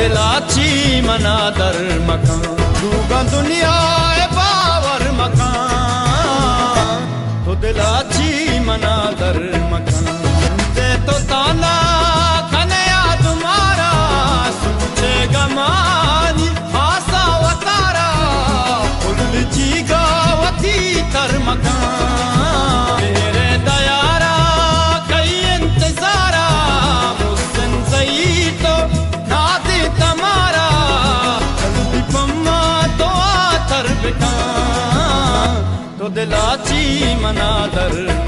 दिलाची मना दर मकान। दूगा दुनिया ए बावर मकान। तो दिलाची मना दर मकान। तो ताना कने याद मारा सूचे दिलाची मनादर।